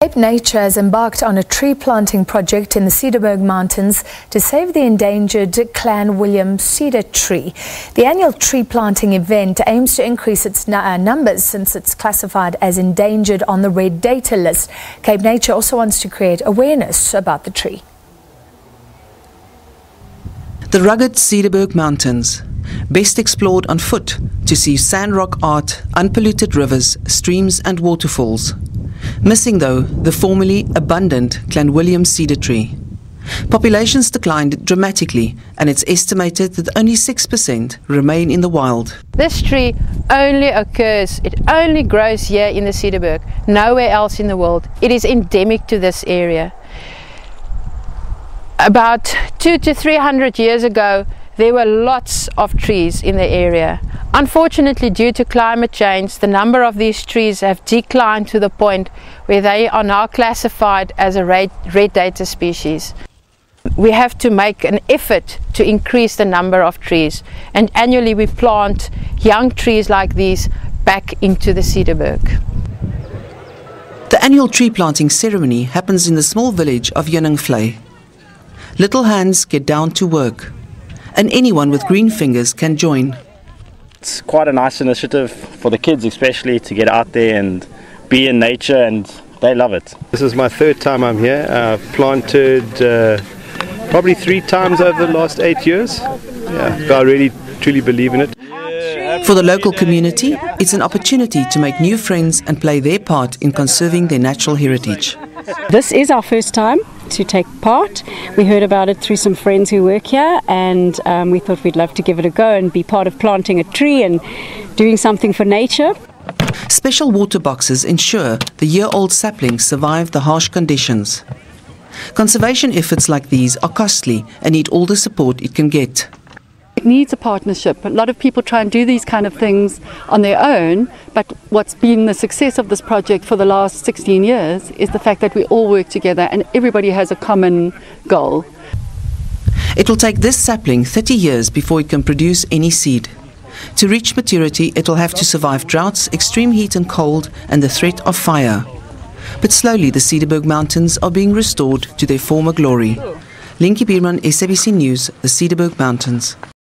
Cape Nature has embarked on a tree planting project in the Cederberg Mountains to save the endangered Clanwilliam cedar tree. The annual tree planting event aims to increase its uh, numbers since it's classified as endangered on the red data list. Cape Nature also wants to create awareness about the tree. The rugged Cederberg Mountains, best explored on foot to see San rock art, unpolluted rivers, streams and waterfalls. Missing, though, the formerly abundant Clanwilliam cedar tree. Populations declined dramatically, and it's estimated that only 6% remain in the wild. This tree only occurs, it only grows here in the Cederberg, nowhere else in the world. It is endemic to this area. About two to three hundred years ago, there were lots of trees in the area. Unfortunately, due to climate change, the number of these trees have declined to the point where they are now classified as a red, red data species. We have to make an effort to increase the number of trees and annually we plant young trees like these back into the Cederberg. The annual tree planting ceremony happens in the small village of Heuningvlei. Little hands get down to work and anyone with green fingers can join. It's quite a nice initiative for the kids, especially to get out there and be in nature, and they love it. This is my third time I'm here. I've planted uh, probably three times over the last eight years. Yeah, I really truly believe in it. For the local community, it's an opportunity to make new friends and play their part in conserving their natural heritage. This is our first time to take part. We heard about it through some friends who work here, and um, we thought we'd love to give it a go and be part of planting a tree and doing something for nature. Special water boxes ensure the year old saplings survive the harsh conditions. Conservation efforts like these are costly and need all the support it can get. Needs a partnership. A lot of people try and do these kind of things on their own, but what's been the success of this project for the last 16 years is the fact that we all work together and everybody has a common goal. It will take this sapling 30 years before it can produce any seed. To reach maturity, it will have to survive droughts, extreme heat and cold, and the threat of fire. But slowly, the Cederberg Mountains are being restored to their former glory. Linky Bierman, SABC News, the Cederberg Mountains.